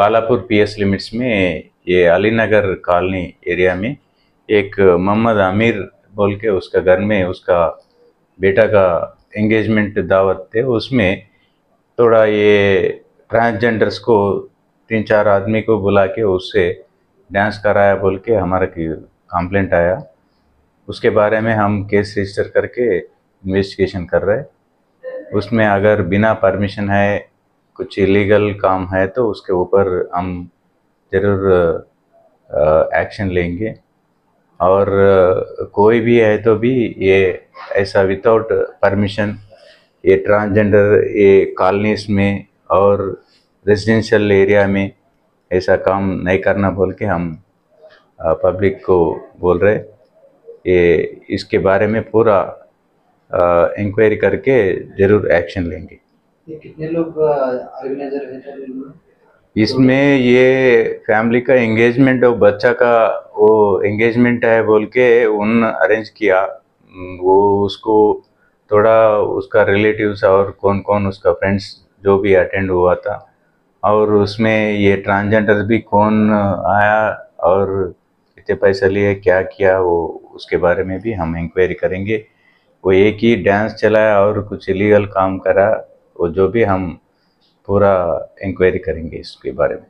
Balapur PS limits में ये Ali Nagar colony area में एक मोहम्मद आमिर बोल के उसका घर में उसका बेटा का एंगेजमेंट दावत थे। उसमें थोड़ा ये ट्रांसजेंडर्स को तीन चार आदमी को बुला के उससे डांस कराया बोल के हमारा की कंप्लेंट आया। उसके बारे में हम केस रजिस्टर करके इन्वेस्टिगेशन कर रहे उसमें अगर बिना परमिशन है कुछ इलीगल काम है तो उसके ऊपर हम ज़रूर एक्शन लेंगे। और कोई भी है तो भी ये ऐसा विदाउट परमिशन ये ट्रांसजेंडर ये कॉलोनीस में और रेजिडेंशियल एरिया में ऐसा काम नहीं करना बोल के हम पब्लिक को बोल रहे। ये, इसके बारे में पूरा इंक्वायरी करके ज़रूर एक्शन लेंगे। कितने लोग इसमें ये फैमिली का एंगेजमेंट और बच्चा का वो एंगेजमेंट है बोल के उन अरेंज किया। वो उसको थोड़ा उसका रिलेटिव्स और कौन कौन उसका फ्रेंड्स जो भी अटेंड हुआ था। और उसमें ये ट्रांसजेंडर भी कौन आया और कितने पैसे लिए, क्या किया, वो उसके बारे में भी हम इंक्वायरी करेंगे। वो एक ही डांस चलाया और कुछ इलीगल काम करा। वो जो भी हम पूरा इंक्वायरी करेंगे इसके बारे में।